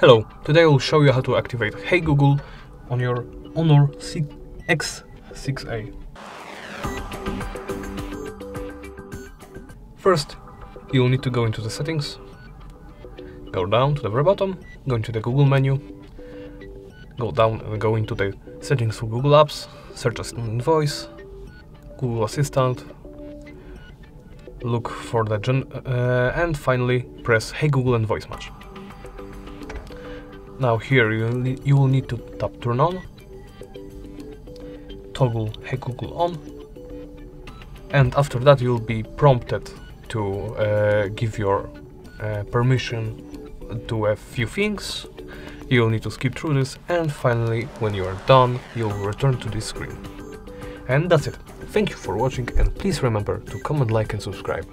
Hello, today I will show you how to activate Hey Google on your Honor X6A. First, you'll need to go into the settings, go down to the very bottom, go into the Google menu, go down and go into the settings for Google Apps, search Assistant Voice, Google Assistant, look for the gen uh, and finally press Hey Google and Voice Match. Now here you you will need to tap turn on, toggle Hey Google on, and after that you'll be prompted to uh, give your uh, permission to a few things. You'll need to skip through this and finally when you are done you'll return to this screen. And that's it. Thank you for watching and please remember to comment, like and subscribe.